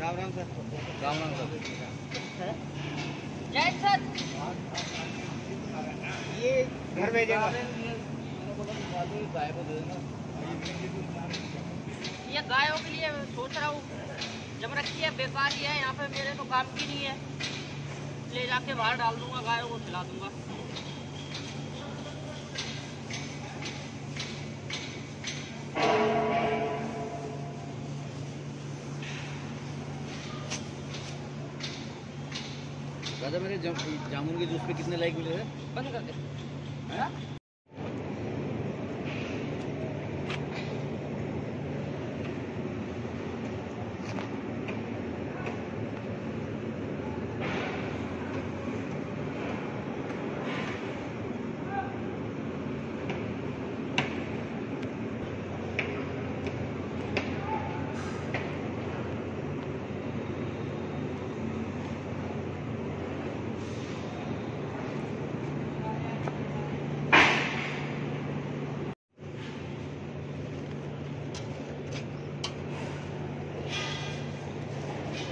Ram Ram sir Ram Ram sir जय sir ये घर भेजेगा ये गायों के लिए सोच रहा हूँ, जब रखी है, बेकार ही है, यहाँ पे मेरे तो काम की नहीं है। ले जाके बाहर डाल दूँगा, गायों को खिला दूँगा। दादा मेरे जामुन के जूस पे कितने लाइक मिले थे बंद कर दे।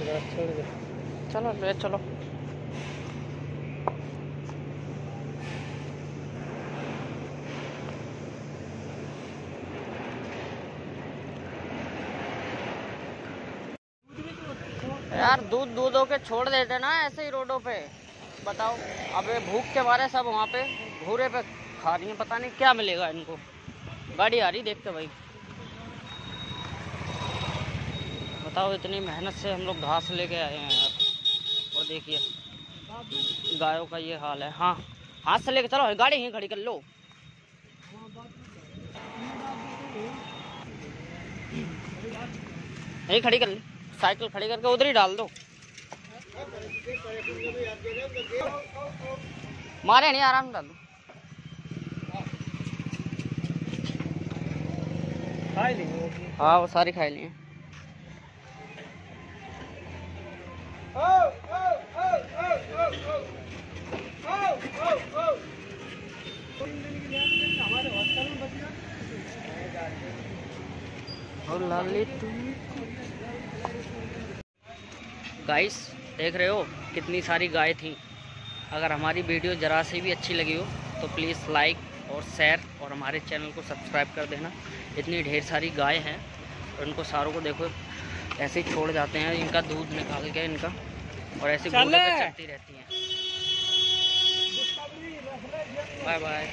चलो, ले चलो। यार, दूध दूधों के छोड़ देते ना ऐसे ही रोडों पे। बताओ, अबे भूख के मारे सब वहाँ पे, भूरे पे खा रही हैं पता नहीं क्या मिलेगा इनको। गाड़ी आ रही देखते भाई। बताओ इतनी मेहनत से हम लोग घास लेके आए हैं यार। और देखिए गायों का ये हाल है। हाँ हाथ से लेके चलो गाड़ी यहीं खड़ी कर लो। यहीं खड़ी कर ली साइकिल खड़ी करके उधर ही डाल दो। मारे नहीं आराम से डाल दो। हाँ वो सारी खाई लिए और गाइस देख रहे हो कितनी सारी गाय थी। अगर हमारी वीडियो ज़रा सी भी अच्छी लगी हो तो प्लीज़ लाइक और शेयर और हमारे चैनल को सब्सक्राइब कर देना। इतनी ढेर सारी गाय हैं और इनको सारों को देखो, ऐसे ही छोड़ जाते हैं, इनका दूध निकाल के इनका। और ऐसे चलती रहती हैं। Bye bye.